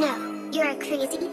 No, you're crazy.